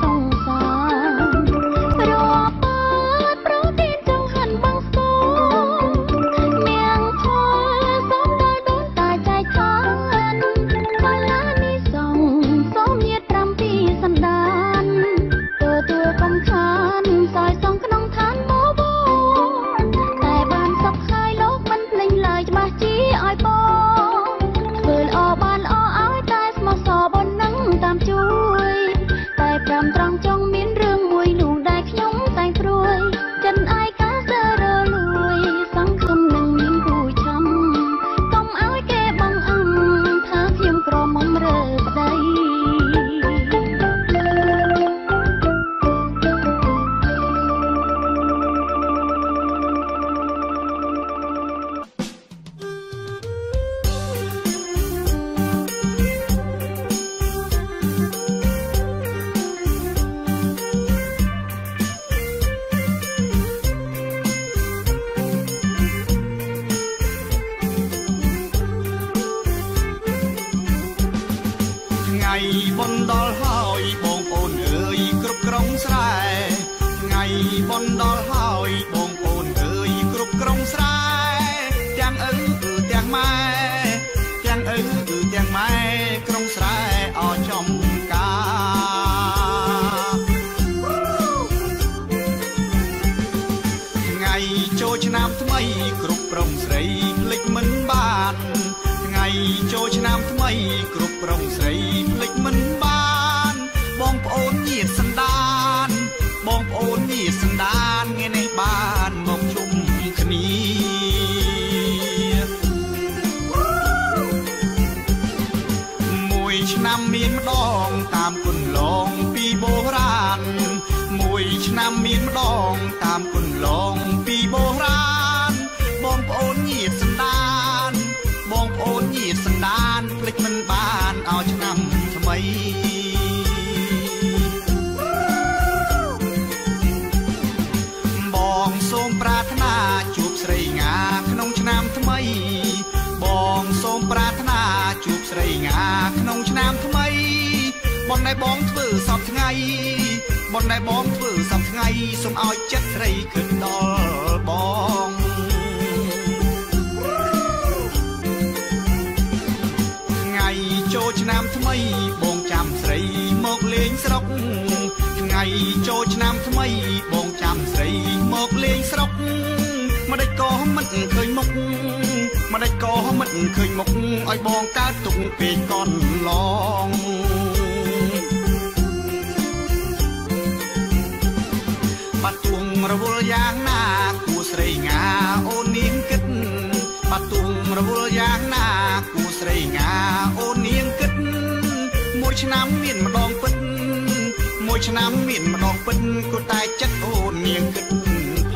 そう。thứ từ trang mái លងពីបុរាណបងប្អូនញាតសន្តាន បងប្អូនញាតសន្តានភ្លេចមិនបានឲ្យឆ្នាំថ្មីបងសូមប្រាថ្នាជួបស្រីងាក្នុងឆ្នាំថ្មី បងសូមប្រាថ្នាជួបស្រីងាក្នុងឆ្នាំថ្មីបងដែលបងធ្វើសពថ្ងៃបងដែលបងធ្វើស ថ្ងៃសូមឲ្យចិត្តស្រីគិតដល់បងថ្ងៃចូលឆ្នាំថ្មីបងចាំស្រីមកលេងស្រុកថ្ងៃចូលឆ្នាំថ្មីបងចាំស្រីមកលេងស្រុកម្ដេចក៏មិនឃើញមុខម្ដេចក៏មិនឃើញមុខឲ្យបងកើតទុកពេកកនឡង រវល់យ៉ាងណាគូស្រីងាអូននាងគិតបាត់ទុំរវល់យ៉ាងណាគូស្រីងាអូននាងគិតមួយឆ្នាំមានម្ដងពិតមួយឆ្នាំមានម្ដងពិតក៏តែចិត្តអូននាងគិតផ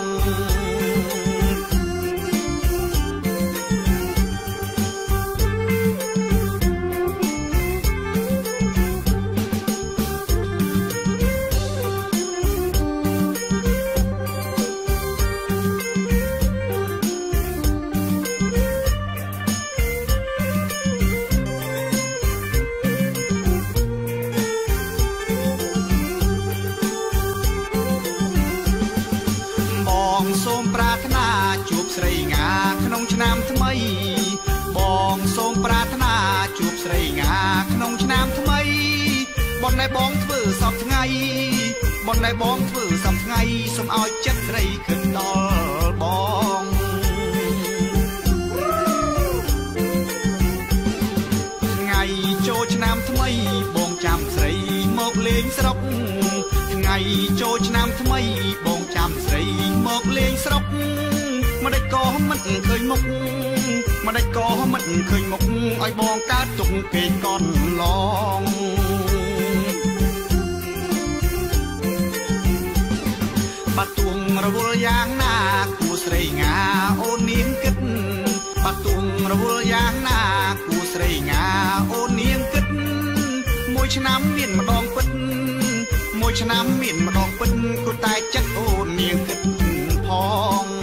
ង ប៉ុន្តែបងធ្វើសពថ្ងៃសូមឲ្យចិត្តស្រីគិតដល់បងថ្ងៃចូលឆ្នាំថ្មីបងចាំស្រីមកលេងស្រុកថ្ងៃចូលឆ្នាំថ្មីបងចាំស្រីមកលេងស្រុកមិនដេចក៏មិនឃើញមុខមិនដេចក៏មិនឃើញមុខឲ្យបងកើតទុកគេកន់ឡង ត់ទួងរវល់យ៉ាងណាគួស្រីងាអូននាងគិតបាត់ទួងរវល់យ៉ាងណាគួស្រីងាអូននាងគិតមួយឆ្នាំមានម្ដងពិតមួយឆ្នាំមានម្ដងពិតគូតែចិត្តអូននាងគិតផងលេងខ្លួនឡើង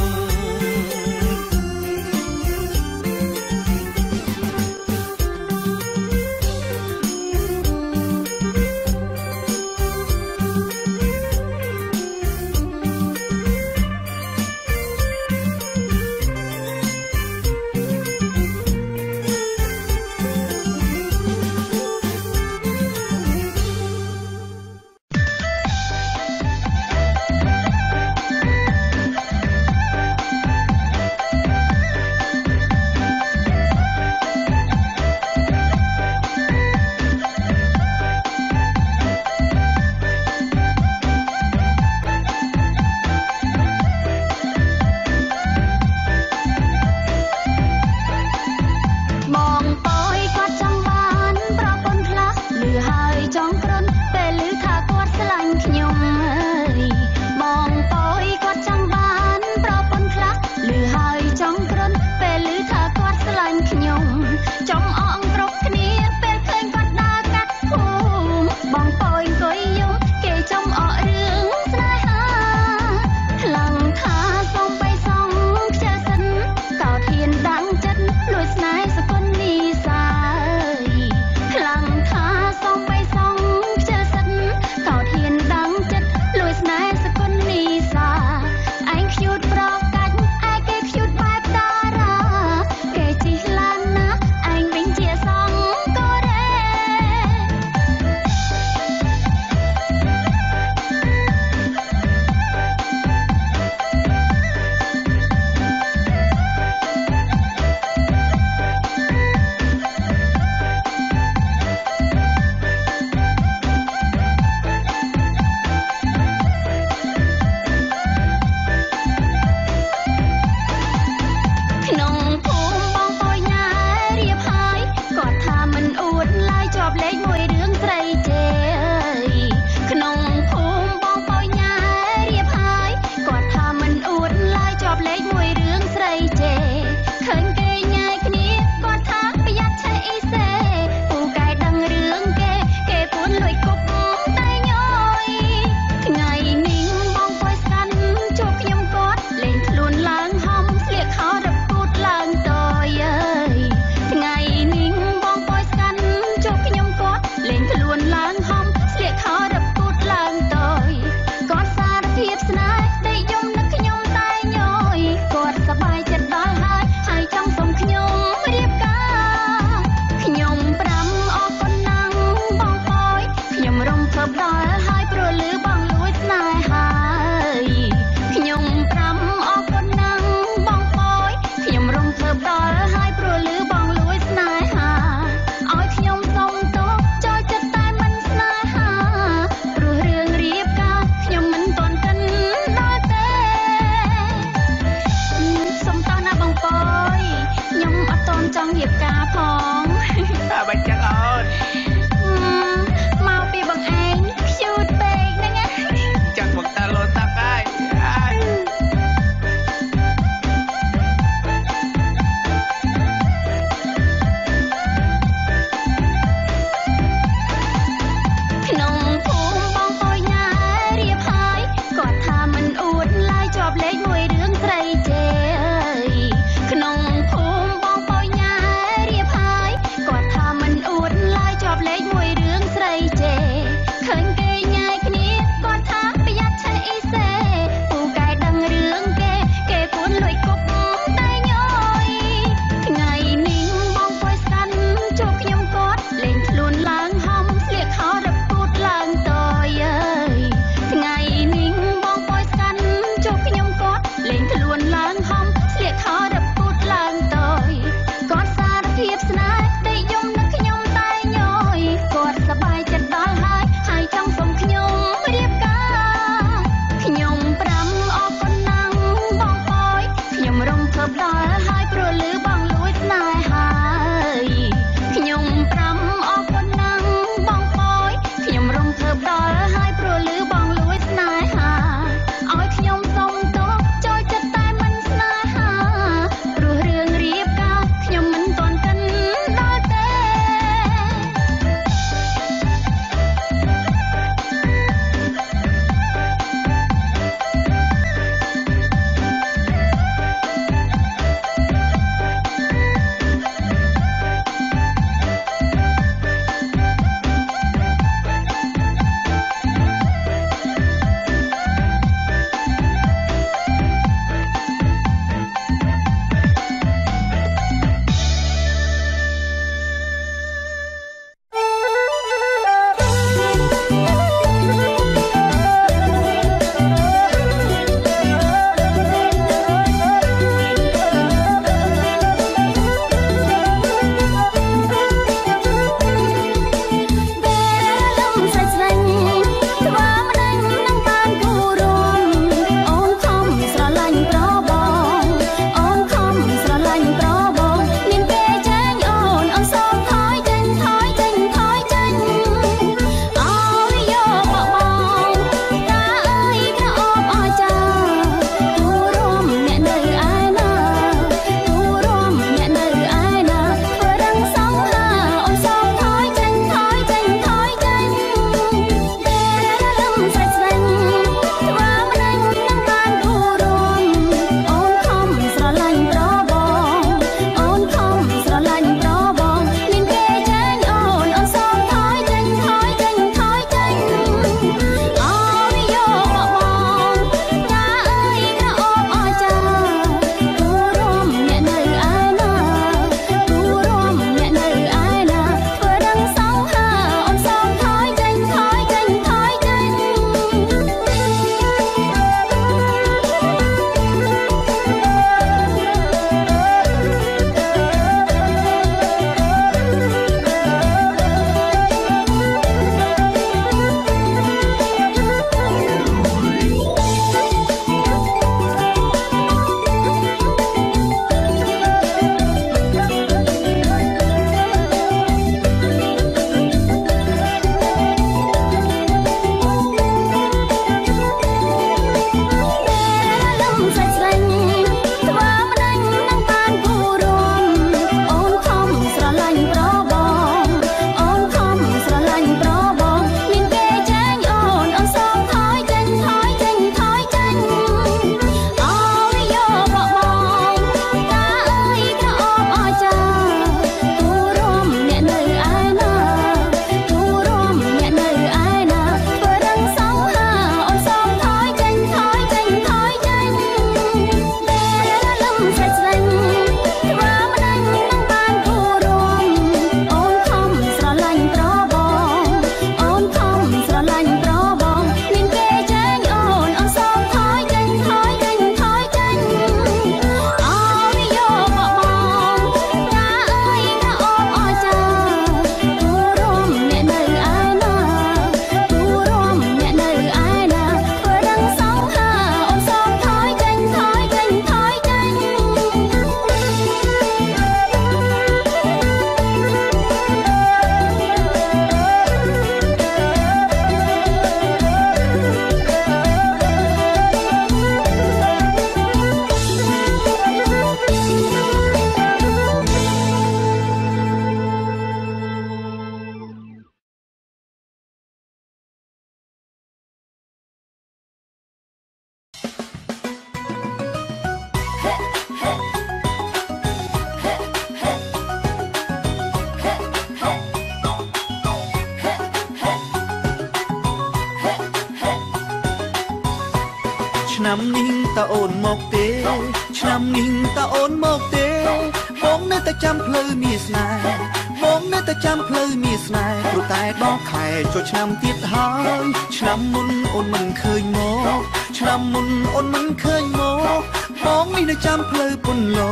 បងនេះនៅចាំផ្លូវពុនលោ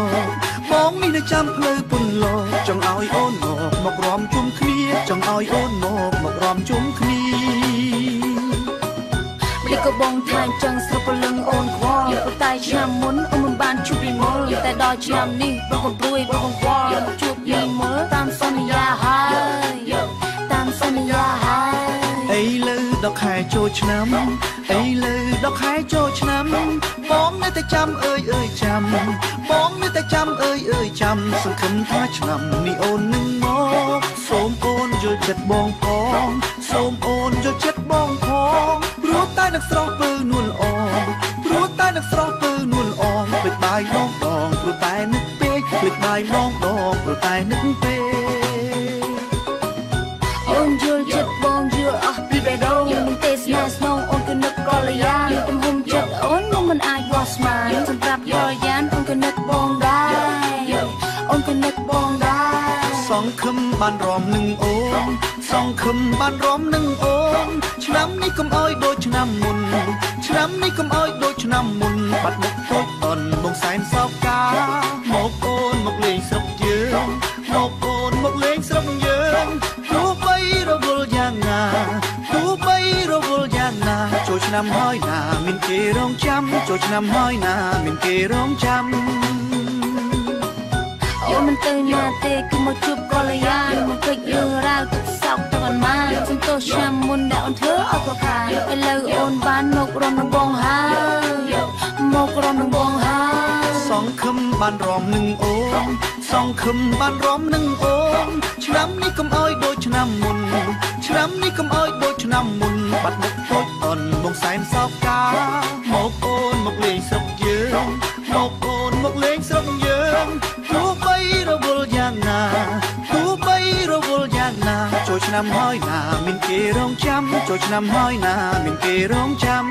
បងនេះនៅចាំផ្លូវពុនលោចង់ឲ្យអូនមកមករំជុំគ្នាចង់ឲ្យអូនមកមករំជុំគ្នាពីក៏បងថាអញ្ចឹងស្រុកព្រលឹងអូនខ្វល់ប៉ុន្តែឆ្នាំមុនអូនមិនបានជួបពីមុនតែដល់ឆ្នាំនេះបងក៏ព្រួយបងក៏ខ្វល់ជួបពីមើលតាមសន្យាហើយតាមសន្យាហើយអីលើដល់ខែចូលឆ្នាំអីលើដល់ខែចូលឆ្នាំបង នៅតែចាំអើយអើយចាំបងនៅតែចាំអើយអើយចាំសង្ឃឹមថាឆ្នាំនេះអូននឹងមកសូមអូនយល់ចិត្តបងផងសូមអូនយល់ចិត្តបងផងព្រោះតែនឹកស្រស់ពើនួនអងព្រោះតែនឹកស្រស់ពើនួនអងភ្លេចបាយដងដងព្រោះតែនឹកពេកភ្លេចបាយដងដងព្រោះតែនឹកពេក សង្ឃឹមបានរំនឹងអូនសង្ឃឹមបានរំនឹងអូនឆ្នាំនេះកុំអោយដូចឆ្នាំមុនឆ្នាំនេះកុំអោយដូចឆ្នាំមុនបាត់មុខតូចអនបងសែនសោកកាមកអូនមកលេងស្រុកយើងមកអូនមកលេងស្រុកយើងទោះបីរវល់យ៉ាងណាទោះបីរវល់យ៉ាងណាចូលឆ្នាំហើយណាមានគេរងចាំចូលឆ្នាំហើយណាមានគេរងចាំ អូនមិនទៅណាទេគឺមកជួបកលយានមកពេចរឿងរ៉ាវទុកសោកទៅបានមកសន្តោសឆ្នាំមុនដែលអូនធ្វើអត់ក៏ខានឥឡូវអូនបានមករំនឹងបងហើយមករំនឹងបងហើយសង្ឃឹមបានរំនឹងអូនសង្ឃឹមបានរំនឹងអូនឆ្នាំនេះកុំអោយដូចឆ្នាំមុនឆ្នាំនេះកុំអោយដូចឆ្នាំមុនបាត់មុខតូចអនបងសែនសោកកាមកអូនមកលេងស្រុកយើង ឆ្នាំហើយណាមានគេរងចាំចូលឆ្នាំហើយណាមានគេរងចាំ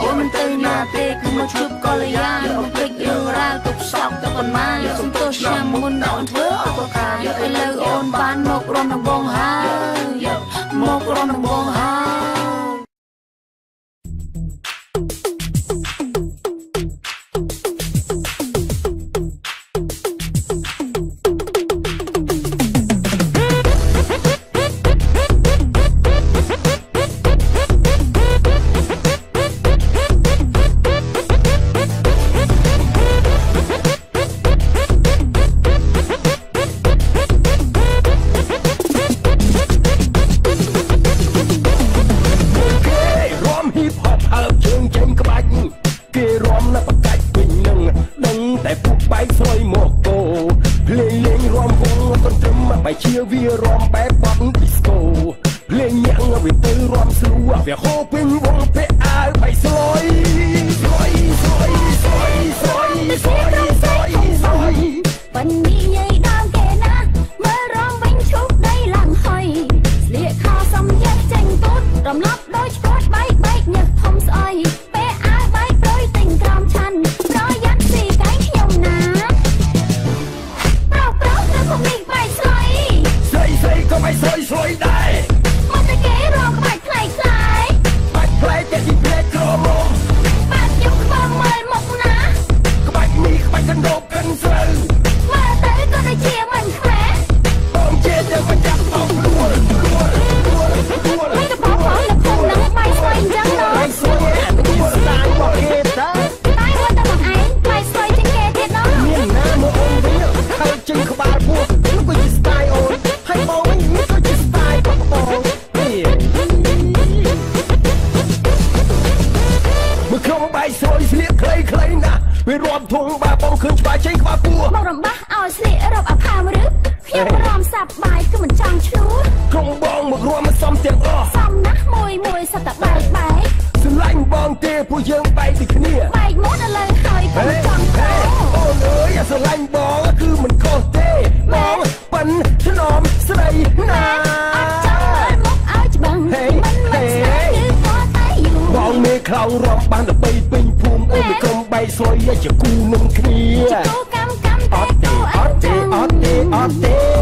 អូនមិនទៅណាទេគឺមកជួបកលយានមកពេចរឿងរ៉ាវទុកសោកទៅបានមកសន្តោសឆ្នាំមុនដែលអូនធ្វើអត់ក៏ខានឥឡូវអូនបានមករំនឹងបងហើយមករំនឹងបងហើយ កស្រយស្លៀកខ្លីខ្លីណាស់វារាប់ធុងបាបងឃើញច្បាស់ចេញក្បាលពោះមករំបាស់ឲ្យស្លៀករកអផាមឬខ្ញុំរំសាប់បាយគឺមិនចង់ឈ្លោះក្រុងបងមករួមមកសំទាំងអស់សំណាស់មួយមួយសត្វតែបែកបែកស្រឡាញ់បងទេពួកយើងបែកដូចគ្នាបែកមុនឥឡូវហើយក៏មិនចង់ហេទៅអូនអើយអាស្រឡាញ់បងគឺមិ មេខ្លោងរំបានទៅពេញភូមិអូនមិនក្រុមបែកស្រួយជាគូនឹងគ្នាគូកម្មកម្មអត់ទេអត់ទេអត់ទេអត់ទេ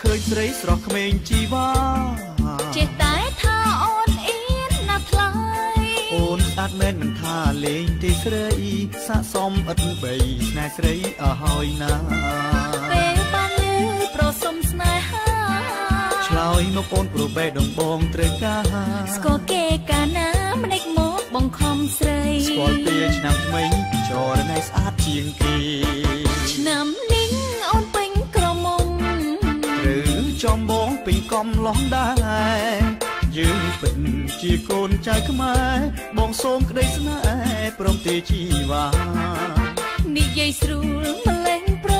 ឃើញស្រីស្រស់ក្មេងជីវ៉ាចេះតែថាអូនអៀនណាស់ថ្លៃអូនស្អាតមែនមិនថាលេងទេស្រីស័កសមឥតបីស្នេហ៍ស្រីអស់ហើយណាពេលបានលឺប្រសុំស្នេហាឆ្លើយមកអូនប្របេះដងបងត្រូវការស្គាល់គេកាលណាម្ដេចមកបង្ខំស្រីស្គាល់ពេលឆ្នាំថ្មីចរណៃស្អាតជាងគេឆ្នាំនេះអូន ចំបងពេញកំឡោះដែរយើងពិតជាកូនចៅខ្មែរបងសូមក្តីស្នេហ៍ព្រមទេជីវ៉ានិយាយស្រួលម្លេងប្រ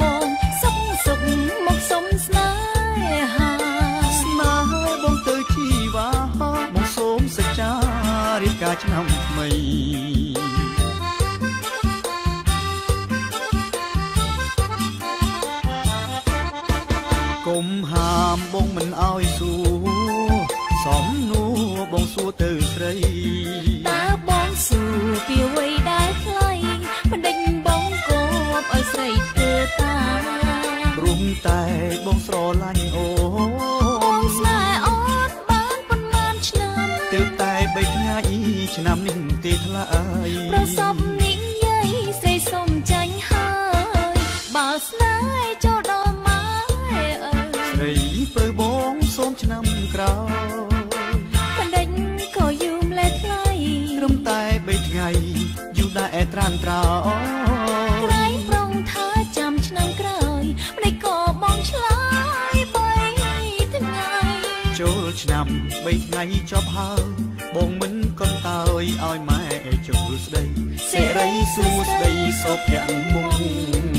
បងសុកសុកមកសុំស្នេហាស្នេហ៍បងទៅជីវ៉ាបងសូមសច្ចារៀបការឆ្នាំថ្មី តាមបងមិនអោយសួរសំនួរបងសួរទៅស្រីតើបងសួរពីអ្វីដែលខ្លៃបណ្ដេញបងគប់ឲ្យស្រីធ្វើតាព្រមតែបងស្រឡាញ់អូបងស្នេហ៍អូនបានប៉ុន្មានឆ្នាំទើបតែបីថ្ងៃឆ្នាំនេះទេថ្លៃប្រសពនេះយាយស្រីសុំចាញ់ហើយបើស្នេហ៍ ឆ្នាំក្រោយបណ្ឌិតក៏យូរម្លេះថ្លៃត្រឹមតែ3ថ្ងៃយូរដែរត្រានត្រោក្រែងប្រុងថាចាំឆ្នាំក្រោយម្ដេចក៏បងឆ្លើយបីថ្ងៃចូលឆ្នាំ3ថ្ងៃចប់ហើយបងមិនកន្តើយឲ្យម៉ែចូលស្ដីសេរីសួស្ដីសុភមង្គល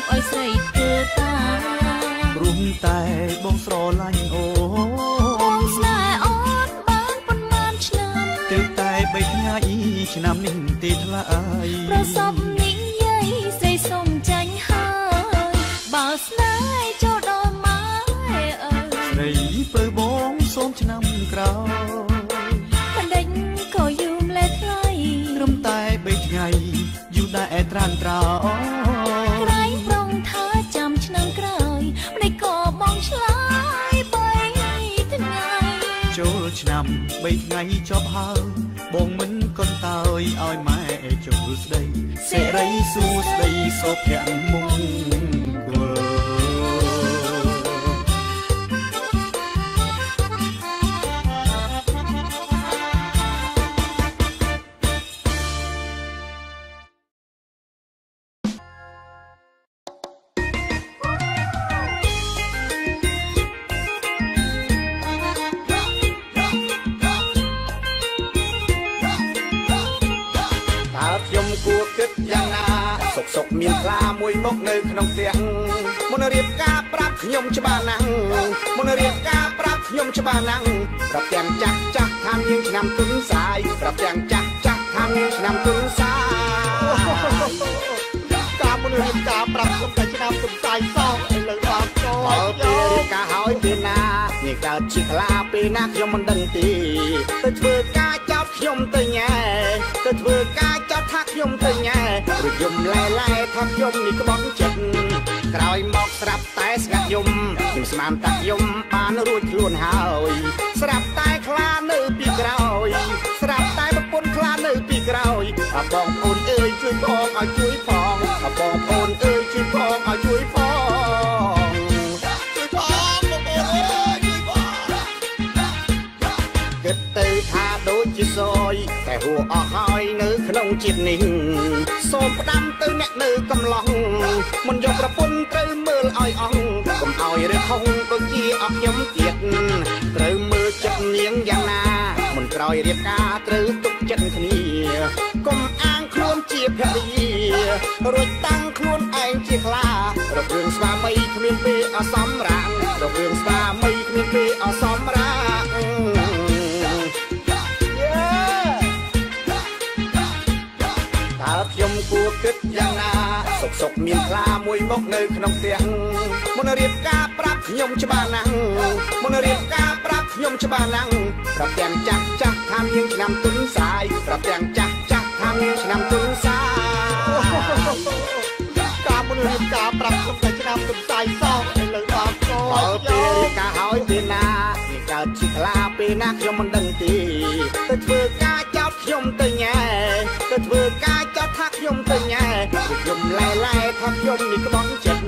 ប់ឲ្យស្រីធ្វើតាព្រោះតែបងស្រឡាញ់អូបងស្នេហ៍អូនបានប៉ុន្មានឆ្នាំទើបតែ3ថ្ងៃឆ្នាំនេះទេថ្លៃប្រសពនិយាយស្រីសុំចាញ់ហើយបើស្នេហ៍ចូលដល់ម៉ែអើយស្រីពើបងសូមឆ្នាំក្រោយបណ្ឌិតក៏យូរម្លេះថ្លៃត្រឹមតែ3ថ្ងៃយូរដែរត្រានត្រោក្រែ ឆ្នាំ3ថ្ងៃចប់ហើយបងមិនកន្តើយឲ្យម៉ែចូលស្ដីសេរីសួស្ដីសុភមង្គល ខ្លាមួយមុខនៅក្នុងផ្ទះមុនរៀបការប្រាប់ខ្ញុំច្បាស់ណាស់មុនរៀបការប្រាប់ខ្ញុំច្បាស់ណាស់ប្រាប់ទាំងចាស់ចាស់ថាមានឆ្នាំទុនសាយប្រាប់ទាំងចាស់ចាស់ថាមានឆ្នាំទុនសាយការ មុនរៀបការប្រាប់ខ្ញុំតែឆ្នាំទុំសាយសោកឥឡូវបានកអើពេលរៀបការហើយពេលណានេះកើតជាខ្លាពេលណាខ្ញុំមិនដឹងទេទៅធ្វើការចោតខ្ញុំទៅញ៉ែទៅធ្វើការចោតថាខ្ញុំទៅញ៉ែឬយំឡែឡែថាខ្ញុំនេះក្បត់ចិត្តក្រោយមកស្រាប់តែស្ងាត់យំខ្ញុំស្មានតាខ្ញុំបានរួចខ្លួនហើយស្រាប់តែខ្លានៅពីក្រោយ ស្រាប់តែប្រពន្ធខ្លានៅពីក្រោយអបងប្អូនអើយ ជួយផងឲ្យជួយផងអបងប្អូនអើយជួយផងឲ្យជួយផងគិតទៅថាដូចជាសយតែហួអស់ហើយនៅក្នុងជាតិនេះសូមផ្ដាំទៅអ្នកនៅកំឡុងមិនយកប្រពន្ធត្រូវមើលឲ្យអស់កុំឲ្យរើខុងដូចជាអស់ខ្ញុំទៀតត្រូវមើលចិត្តនាងយ៉ាងណា មិនក្រោយរៀបការត្រូវទុកចិត្តគ្នាកុំអាងខ្លួនជាភរិយារួចតាំងខ្លួនឯងជាខ្លារករឿងស្វាមីគ្មានពេលអសមរាងរករឿងស្វាមីគ្មានពេលអសមរាងតើខ្ញុំគួរគិតយ៉ាងណា សុកសុកមានខ្លាមួយមុខនៅក្នុងផ្ទះមុនរៀបការប្រាប់ខ្ញុំច្បាស់ណាស់មុនរៀបការប្រាប់ខ្ញុំច្បាស់ណាស់ប្រាប់ទាំងចាស់ចាស់ថាមានឆ្នាំទុនសាយប្រាប់ទាំងចាស់ចាស់ថាមានឆ្នាំទុនសាយការមុនរៀបការប្រាប់ខ្ញុំតែឆ្នាំទុំសាយសោកឥឡូវបានកអើពេលរៀបការហើយពេលណានេះកើតជាខ្លាពេលណាខ្ញុំមិនដឹងទេទៅធ្វើការចោតខ្ញុំទៅញ៉ែទៅធ្វើការចោតថាខ្ញុំទៅញ៉ែ ខ្ញុំឡែឡែថាខ្ញុំនេះក្បត់ចិត្ត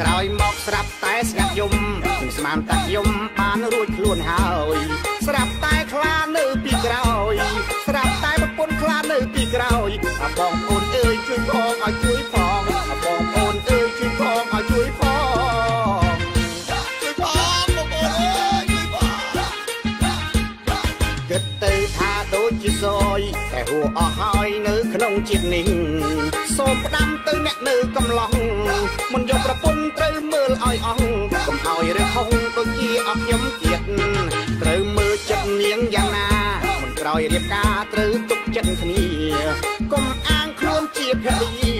ក្រោយមកស្រាប់តែស្ងាត់យំខ្ញុំស្មានតាខ្ញុំបានរួចខ្លួនហើយស្រាប់តែខ្លានៅពីក្រោយ ស្រាប់តែប្រពន្ធខ្លានៅពីក្រោយអបងប្អូនអើយជួយផងឲ្យជួយផងអបង ជាតិនេះសូមផ្ដាំទៅអ្នកនៅកំឡុងមិនយកប្រពន្ធត្រូវមើលឲ្យអស់កុំឲ្យរើខុងដូចជាអស់ខ្ញុំទៀតត្រូវមើលចិត្តនាងយ៉ាងណាមិនក្រោយរៀបការត្រូវទុកចិត្តគ្នាកុំអាងខ្លួនជាភរិយា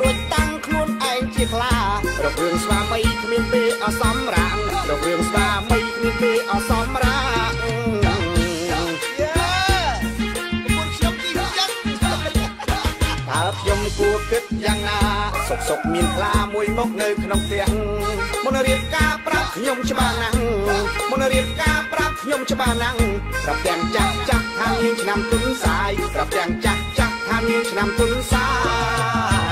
រួចតាំងខ្លួនឯងជាខ្លារករឿងស្វាមីគ្មានពេលអសមរា សុកសុកមានខ្លាមួយមកនៅក្នុងផ្ទះមុនរៀបការប្រាប់ខ្ញុំច្បាស់ណាស់មុនរៀបការប្រាប់ខ្ញុំច្បាស់ណាស់ប្រាប់ទាំងចាស់ចាស់ថាមានឆ្នាំទុនសាយប្រាប់ទាំងចាស់ចាស់ថាមានឆ្នាំទុនសាយ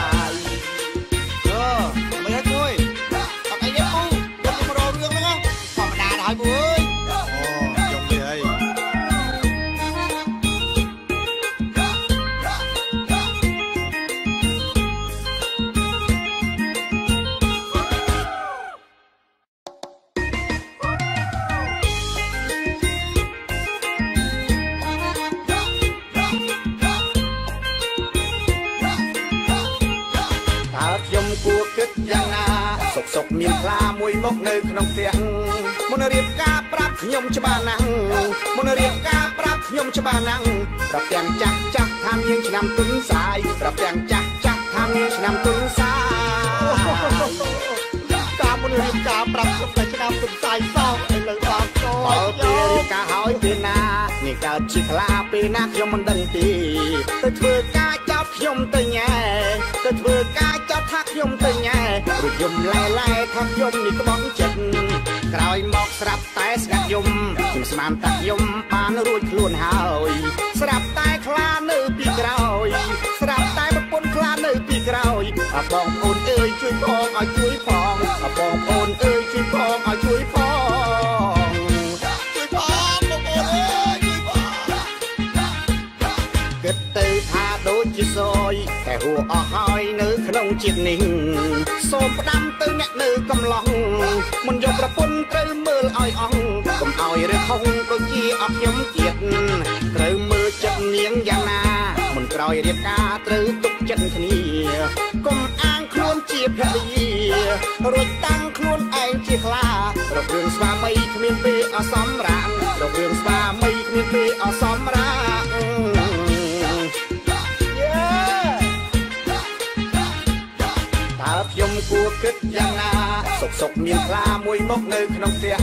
ប់ខ្ញុំច្បាស់ណាស់ប្រាប់ទាំងចាស់ចាស់ថាមានឆ្នាំទុនសាយប្រាប់ទាំងចាស់ចាស់ថាមានឆ្នាំទុនសាយ ការមុនរៀបការប្រាប់ខ្ញុំតែឆ្នាំទុនសាយសោកឥឡូវបានចោលពេលរៀបការហើយពេលណានេះកើតជាខ្លាពេលណាខ្ញុំមិនដឹងទេទៅធ្វើការចោតខ្ញុំទៅញ៉ែទៅធ្វើការចោតថាខ្ញុំទៅញ៉ែរួចយំឡែឡែថាខ្ញុំនេះក្បត់ចិត្តក្រោយមកស្រាប់តែស្ងាត់យំខ្ញុំស្មានតាខ្ញុំបានរួចខ្លួនហើយ ស្រាប់តែខ្លានៅពីក្រោយ ស្រាប់តែ ប្រពន្ធខ្លានៅពីក្រោយអបងប្អូនអើយជួយផងឲ្យជួយផងអបងប្អូនអើយជួយផងឲ្យជួយផងជួយផងបងប្អូនអើយជួយផងគិតទៅថាដូចជាសយតែហួអស់ហើយនៅក្នុងជាតិនេះសូមផ្ដាំទៅអ្នកនៅកំឡុងមិនយកប្រពន្ធត្រូវមើលឲ្យអស់កុំឲ្យរើខុងដូចជាអត់ខ្ញុំទៀតត្រូវមើលចិត្តនាងយ៉ាងណាមិន ក្រោយរៀបការត្រូវទុកចិត្តគ្នាកុំអាងខ្លួនជាភរិយារួចតាំងខ្លួនឯងជាខ្លារករឿងស្វាមីគ្មានពេលអសមរាងរករឿងស្វាមីគ្មានពេលអសមរាងតើខ្ញុំគួរគិតយ៉ាងណាសុកសុកមានខ្លាមួយមកនៅក្នុងផ្ទះ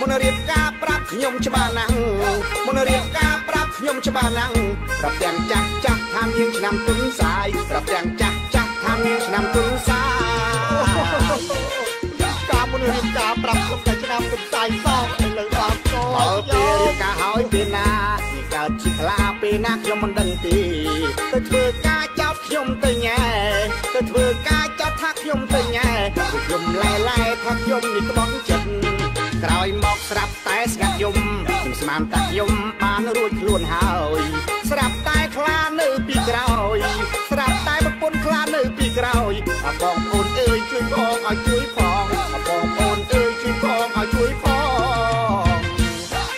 មុនរៀបការប្រាប់ខ្ញុំច្បាស់ណាស់មុនរៀបការប្រាប់ ខ្ញុំច្បាស់ណាស់ប្រាប់ទាំងចាស់ចាស់ថាមានឆ្នាំទុនសាយប្រាប់ទាំងចាស់ចាស់ថាមានឆ្នាំទុនសាយការមុនរៀបការប្រាប់ខ្ញុំតែឆ្នាំទុនសាយសោកឥឡូវបានចោលពេលរៀបការហើយពេលណានេះកើតជាខ្លាពេលណាខ្ញុំមិនដឹងទេទៅធ្វើការចោតខ្ញុំទៅញ៉ែទៅធ្វើការចោតថាខ្ញុំទៅញ៉ែខ្ញុំឡែឡែថាខ្ញុំនេះក្បត់ចិត្ត ក្រោយមកស្រាប់តែស្ងាត់យំខ្ញុំស្មានតាខ្ញុំបានរួចខ្លួនហើយស្រាប់តែខ្លានៅពីក្រោយស្រាប់តែប្រពន្ធខ្លានៅពីក្រោយអបងប្អូនអើយជួយផងឲ្យជួយផងអបងប្អូនអើយជួយផងឲ្យជួយផង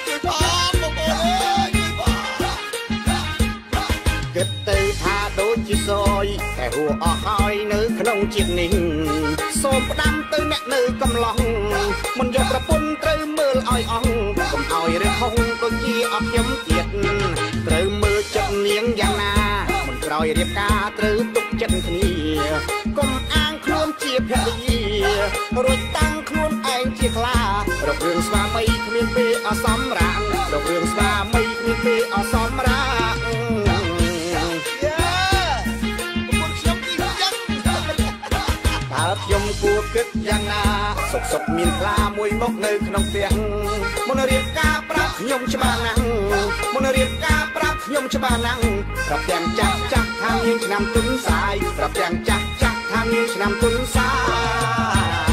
ជួយផងបងប្អូនអើយជួយផងគិតទៅថាដូចជាស យតែហួអស់ហើយនៅក្នុងជាតិនេះសូមផ្ដាំទៅអ្នកនៅកំឡុងមិនយកប្រពន្ធត្រូវមើលឲ្យអស់កុំឲ្យរើខុងដូចជាអត់ខ្ញុំទៀតត្រូវមើលចិត្តនាងយ៉ាងណាមិនក្រោយរៀបការត្រូវទុកចិត្តគ្នាកុំអាងខ្លួនជាភរិយារួចតាំងខ្លួនឯងជាខ្លារករឿងស្វាមីគ្មានពេលអសមរាងរករឿងស្វាមីគ្មានពេលអស យ៉ាងណាសុកសុកមានខ្លាមួយមកនៅក្នុងផ្ទះមុនរៀបការប្រាប់ខ្ញុំច្បាស់ណាស់មុនរៀបការប្រាប់ខ្ញុំច្បាស់ណាស់ប្រាប់ទាំងចាស់ចាស់ថាមានឆ្នាំទុនសាយប្រាប់ទាំងចាស់ចាស់ថាមានឆ្នាំទុនសាយ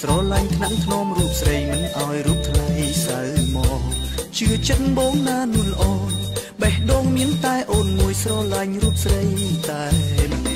ស្រឡាញ់ថ្នាក់ធ្នមរូបស្រីមិនអោយរូបថ្លៃសៅមកជឿចិត្តបងណានួនល្អបេះដូងមានតែអូនមួយស្រឡាញ់រូបស្រីតែម្នាក់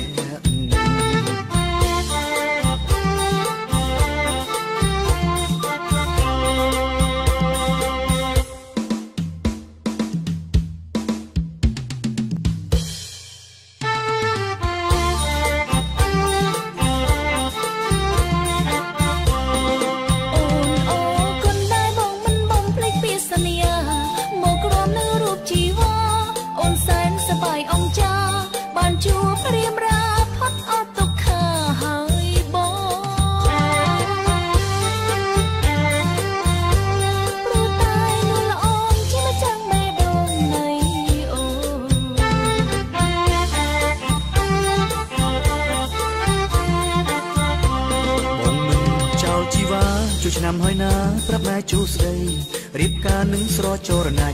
ស្រចរណៃ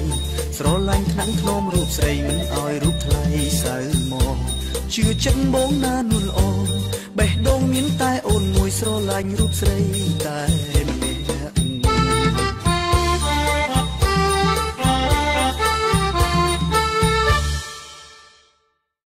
ស្រឡាញ់ថ្នាំងធ្នមរូបស្រីមិនអោយរូបថ្លៃសៅមកជឿចិត្តបងណានោះល្អបេះដូងមានតែអូនមួយស្រឡាញ់រូបស្រី